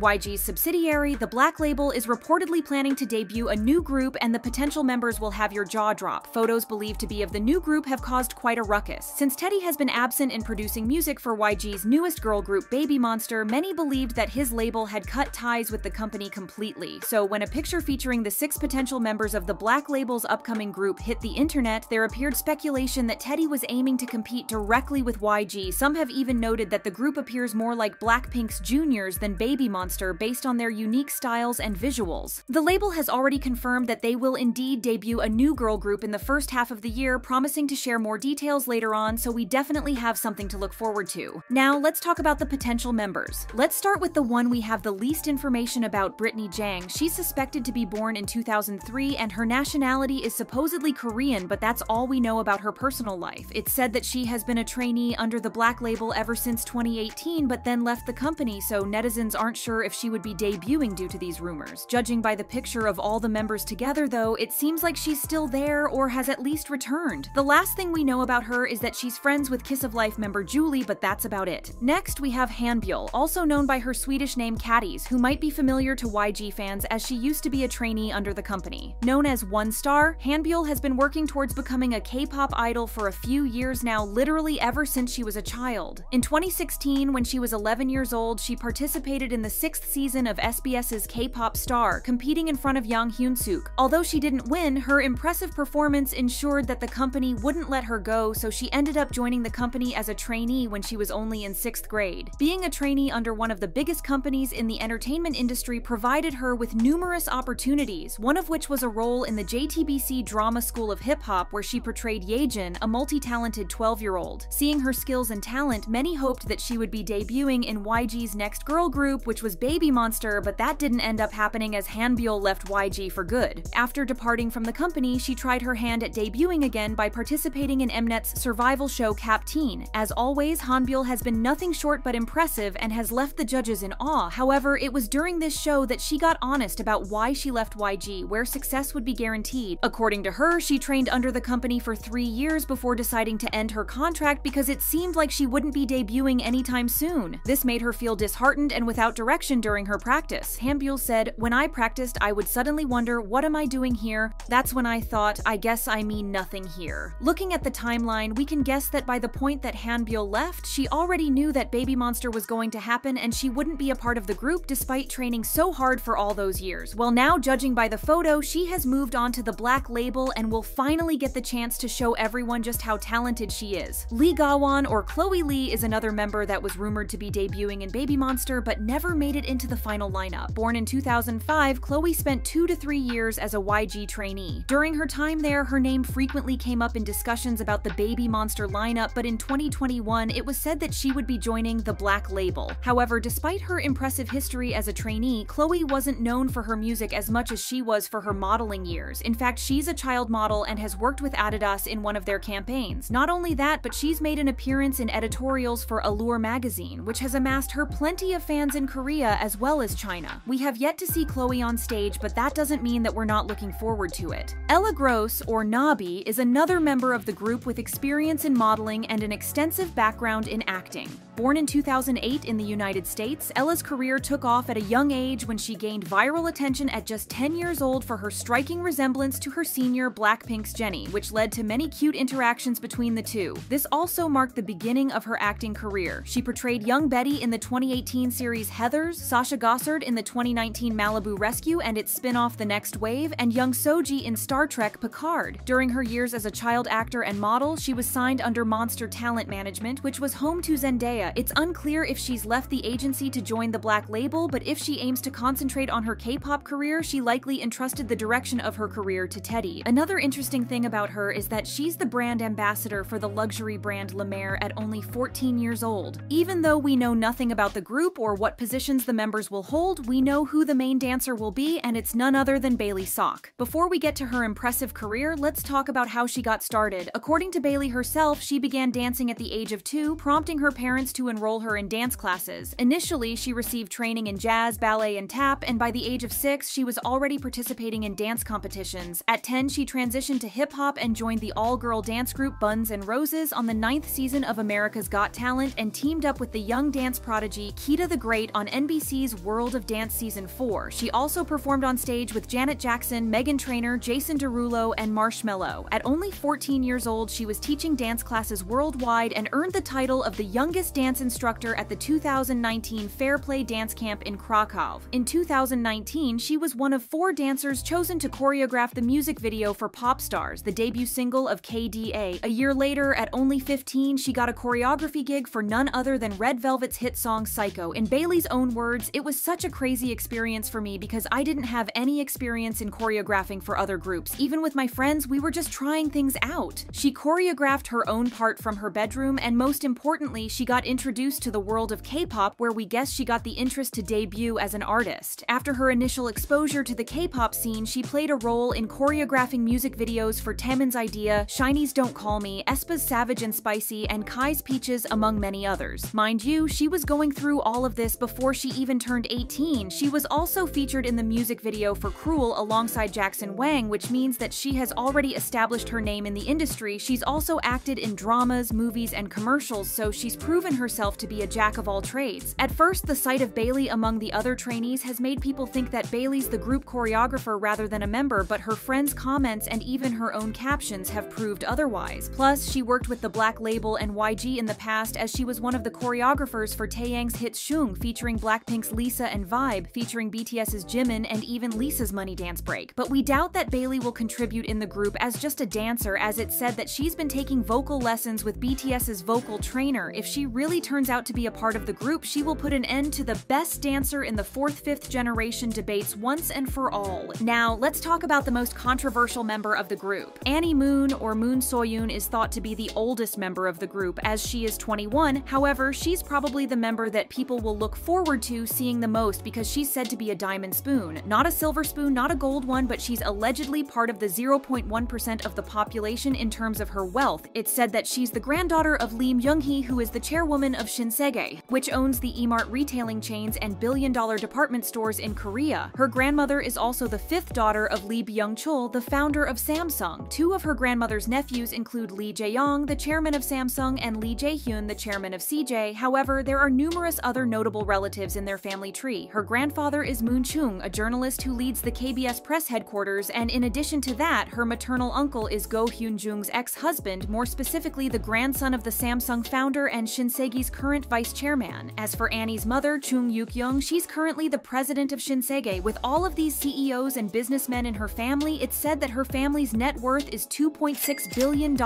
YG's subsidiary, the Black Label, is reportedly planning to debut a new group, and the potential members will have your jaw drop. Photos believed to be of the new group have caused quite a ruckus. Since Teddy has been absent in producing music for YG's newest girl group, Baby Monster, many believed that his label had cut ties with the company completely. So when a picture featuring the six potential members of the Black Label's upcoming group hit the internet, there appeared speculation that Teddy was aiming to compete directly with YG. Some have even noted that the group appears more like Blackpink's juniors than Baby Monster based on their unique styles and visuals. The label has already confirmed that they will indeed debut a new girl group in the first half of the year, promising to share more details later on, so we definitely have something to look forward to. Now, let's talk about the potential members. Let's start with the one we have the least information about, Brittany Jang. She's suspected to be born in 2003, and her nationality is supposedly Korean, but that's all we know about her personal life. It's said that she has been a trainee under the Black Label ever since 2018, but then left the company, so netizens aren't sure if she would be debuting due to these rumors. Judging by the picture of all the members together, though, it seems like she's still there or has at least returned. The last thing we know about her is that she's friends with Kiss of Life member Julie, but that's about it. Next, we have Hanbyeol, also known by her Swedish name Katties, who might be familiar to YG fans as she used to be a trainee under the company. Known as One Star, Hanbyeol has been working towards becoming a K-pop idol for a few years now, literally ever since she was a child. In 2016, when she was 11 years old, she participated in the sixth season of SBS's K-pop Star, competing in front of Yang Hyun-suk. Although she didn't win, her impressive performance ensured that the company wouldn't let her go, so she ended up joining the company as a trainee when she was only in sixth grade. Being a trainee under one of the biggest companies in the entertainment industry provided her with numerous opportunities, one of which was a role in the JTBC Drama School of Hip Hop, where she portrayed Yejin, a multi talented 12 year old. Seeing her skills and talent, many hoped that she would be debuting in YG's next girl group, which was Baby Monster, but that didn't end up happening as Hanbyeol left YG for good. After departing from the company, she tried her hand at debuting again by participating in Mnet's survival show Cap-teen. As always, Hanbyeol has been nothing short but impressive and has left the judges in awe. However, it was during this show that she got honest about why she left YG, where success would be guaranteed. According to her, she trained under the company for three years before deciding to end her contract because it seemed like she wouldn't be debuting anytime soon. This made her feel disheartened and without direction during her practice. Hanbyeol said, When I practiced, I would suddenly wonder, what am I doing here? That's when I thought, I guess I mean nothing here. Looking at the timeline, we can guess that by the point that Hanbyeol left, she already knew that Baby Monster was going to happen and she wouldn't be a part of the group despite training so hard for all those years. Well now, judging by the photo, she has moved on to the Black Label and will finally get the chance to show everyone just how talented she is. Lee Gawon, or Chloe Lee, is another member that was rumored to be debuting in Baby Monster but never made it into the final lineup. Born in 2005, Chloe spent two to three years as a YG trainee. During her time there, her name frequently came up in discussions about the Baby Monster lineup, but in 2021, it was said that she would be joining the Black Label. However, despite her impressive history as a trainee, Chloe wasn't known for her music as much as she was for her modeling years. In fact, she's a child model and has worked with Adidas in one of their campaigns. Not only that, but she's made an appearance in editorials for Allure magazine, which has amassed her plenty of fans in Korea as well as China. We have yet to see Chloe on stage, but that doesn't mean that we're not looking forward to it. Ella Gross, or Nabi, is another member of the group with experience in modeling and an extensive background in acting. Born in 2008 in the United States, Ella's career took off at a young age when she gained viral attention at just 10 years old for her striking resemblance to her senior Blackpink's Jennie, which led to many cute interactions between the two. This also marked the beginning of her acting career. She portrayed young Betty in the 2018 series Sasha Gossard in the 2019 Malibu Rescue and its spin-off The Next Wave, and young Soji in Star Trek Picard. During her years as a child actor and model, she was signed under Monster Talent Management, which was home to Zendaya. It's unclear if she's left the agency to join the Black Label, but if she aims to concentrate on her K-pop career, she likely entrusted the direction of her career to Teddy. Another interesting thing about her is that she's the brand ambassador for the luxury brand La Mer at only 14 years old. Even though we know nothing about the group or what positions the members will hold, we know who the main dancer will be, and it's none other than Bailey Sok. Before we get to her impressive career, let's talk about how she got started. According to Bailey herself, she began dancing at the age of two, prompting her parents to enroll her in dance classes. Initially, she received training in jazz, ballet, and tap, and by the age of six, she was already participating in dance competitions. At 10, she transitioned to hip hop and joined the all girl dance group Buns and Roses on the ninth season of America's Got Talent and teamed up with the young dance prodigy Kida the Great on NBC's World of Dance Season 4. She also performed on stage with Janet Jackson, Meghan Trainor, Jason Derulo, and Marshmello. At only 14 years old, she was teaching dance classes worldwide and earned the title of the youngest dance instructor at the 2019 Fair Play Dance Camp in Krakow. In 2019, she was one of four dancers chosen to choreograph the music video for Pop Stars, the debut single of KDA. A year later, at only 15, she got a choreography gig for none other than Red Velvet's hit song Psycho. In Bailey's own words, it was such a crazy experience for me because I didn't have any experience in choreographing for other groups. Even with my friends, we were just trying things out. She choreographed her own part from her bedroom, and most importantly, she got introduced to the world of K-pop where we guess she got the interest to debut as an artist. After her initial exposure to the K-pop scene, she played a role in choreographing music videos for Taemin's Idea, SHINee's Don't Call Me, aespa's Savage and Spicy, and Kai's Peaches, among many others. Mind you, she was going through all of this before she even turned 18. She was also featured in the music video for Cruel alongside Jackson Wang, which means that she has already established her name in the industry. She's also acted in dramas, movies, and commercials, so she's proven herself to be a jack of all trades. At first, the sight of Bailey among the other trainees has made people think that Bailey's the group choreographer rather than a member, but her friends' comments and even her own captions have proved otherwise. Plus, she worked with the Black Label and YG in the past as she was one of the choreographers for Taeyang's hit Shoong featuring Blackpink's Lisa and Vibe featuring BTS's Jimin and even Lisa's Money Dance Break. But we doubt that Bailey will contribute in the group as just a dancer as it's said that she's been taking vocal lessons with BTS's vocal trainer. If she really turns out to be a part of the group, she will put an end to the best dancer in the 4th 5th generation debates once and for all. Now, let's talk about the most controversial member of the group. Annie Moon, or Moon Soyoon, is thought to be the oldest member of the group as she is 21. However, she's probably the member that people will look forward to seeing the most because she's said to be a diamond spoon. Not a silver spoon, not a gold one, but she's allegedly part of the 0.1% of the population in terms of her wealth. It's said that she's the granddaughter of Lee Myung-hee, who is the chairwoman of Shinsegae, which owns the E-Mart retailing chains and billion-dollar department stores in Korea. Her grandmother is also the fifth daughter of Lee Byung-chul, the founder of Samsung. Two of her grandmother's nephews include Lee Jae-yong, the chairman of Samsung, and Lee Jae-hyun, the chairman of CJ. However, there are numerous other notable relatives in their family tree. Her grandfather is Moon Chung, a journalist who leads the KBS press headquarters, and in addition to that, her maternal uncle is Go Hyun Jung's ex-husband, more specifically the grandson of the Samsung founder and Shinsegae's current vice chairman. As for Annie's mother, Chung Yoo-kyung, she's currently the president of Shinsegae. With all of these CEOs and businessmen in her family, it's said that her family's net worth is $2.6 billion.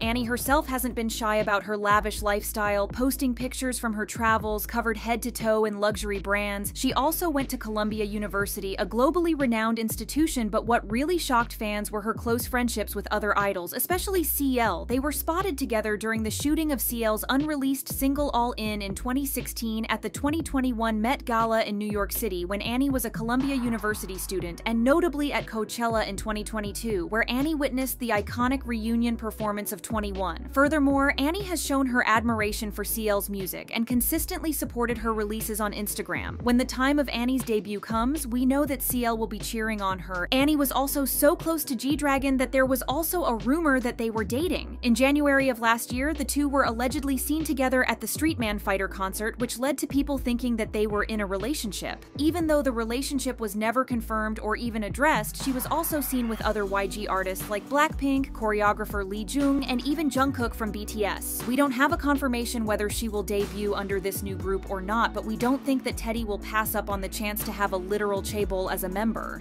Annie herself hasn't been shy about her lavish lifestyle, posting pictures from her travels covered head to toe in luxury brands. She also went to Columbia University, a globally renowned institution, but what really shocked fans were her close friendships with other idols, especially CL. They were spotted together during the shooting of CL's unreleased single All In in 2016 at the 2021 Met Gala in New York City when Annie was a Columbia University student, and notably at Coachella in 2022, where Annie witnessed the iconic reunion performance of 2NE1. Furthermore, Annie has shown her admiration for CL's music and consistently supported her releases on Instagram. When the time of Annie's debut comes, we know that CL will be cheering on her. Annie was also so close to G-Dragon that there was also a rumor that they were dating. In January of last year, the two were allegedly seen together at the Street Man Fighter concert, which led to people thinking that they were in a relationship. Even though the relationship was never confirmed or even addressed, she was also seen with other YG artists like Blackpink, choreographer Lee Jung, and even Jungkook from BTS. We don't have a confirmation whether she will debut under this new group or not, but we don't think that Teddy will pass up on the chance to have a literal chaebol as a member.